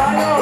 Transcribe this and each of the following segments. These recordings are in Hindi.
आयो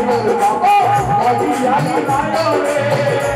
ìlú ìgbàgbọ́ ọ̀dí ìyá ní ìlú ayọ̀ rẹ̀.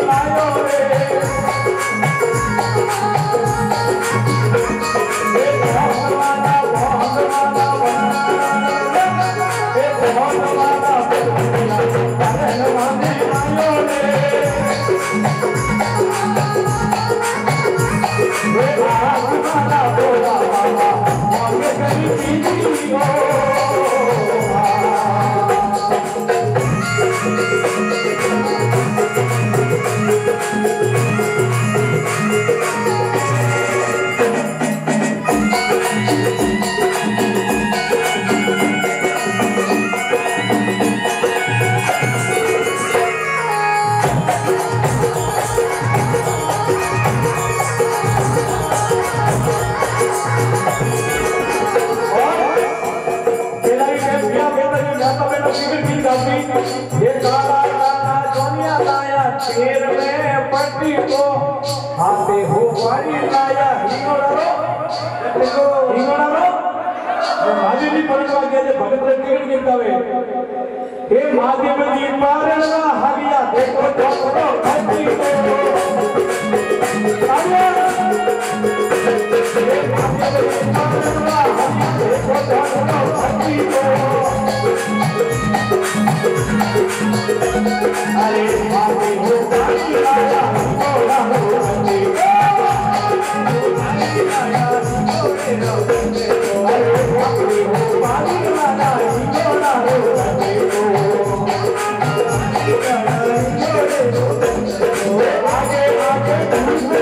काला काला दुनिया लाया शेर में पट्टी को आते हो पानी लाया हिंगोड़ो हिंगोड़ो ಮಾದೇವಿ ಪರವಾಗಿ ಭಗತ್ ಟಿಕೆಟ್ ಗೆಲ್ತಾವೆ ಹೇ ಮಾದೇವಜಿ ಪಾರಣ ಹರಿಯ ದೇವೋ ದೇವೋ ಕಟ್ಟಿ ಹೇ ಮಾದೇವಜಿ ಪಾರಣ ಹರಿಯ ದೇವೋ ದೇವೋ ಕಟ್ಟಿ अरे भाभी हो गाया होरा हो बंदे अरे भाभी हो पानी वाला जियोड़ा हो बंदे आगे आगे धनुष में